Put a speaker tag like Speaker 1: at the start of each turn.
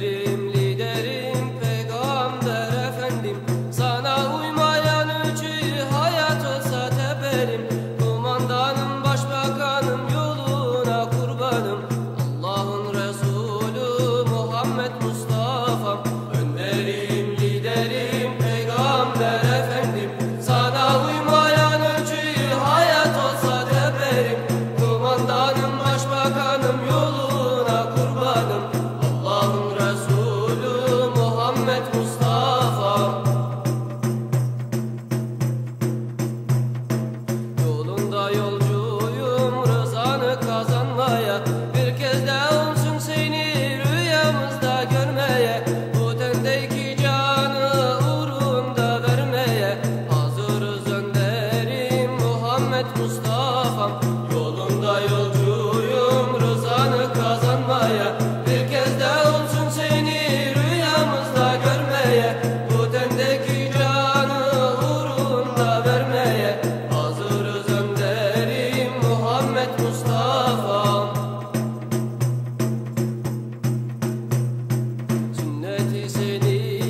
Speaker 1: city